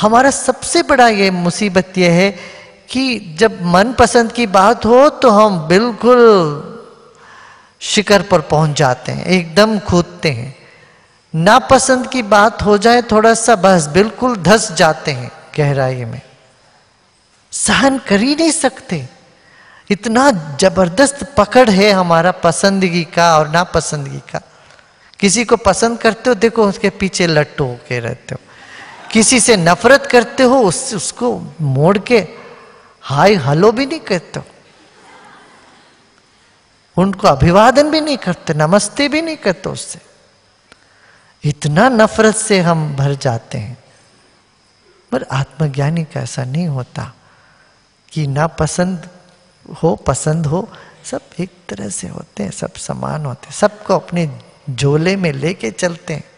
हमारा सबसे बड़ा ये मुसीबत ये है कि जब मन पसंद की बात हो तो हम बिल्कुल शिखर पर पहुँच जाते हैं, एकदम कूदते हैं। नापसंद की बात हो जाए थोड़ा सा बस बिल्कुल धस जाते हैं गहराई में। सहन कर ही नहीं सकते। इतना ज़बरदस्त पकड़ है हमारा पसंदगी का और नापसंदगी का। किसी को पसंद करते हो, देखो उसके पीछे लट्टू होके रहते हो। किसी से नफरत करते हो उस, उसको मोड़ के हाय हलो भी नहीं कहते उनको अभिवादन भी नहीं करते नमस्ते भी नहीं करते उससे। इतना नफरत से हम भर जाते हैं। पर आत्मज्ञानी का ऐसा नहीं होता कि ना पसंद हो पसंद हो सब एक तरह से होते हैं सब समान होते हैं सबको अपने झोले में लेके चलते हैं।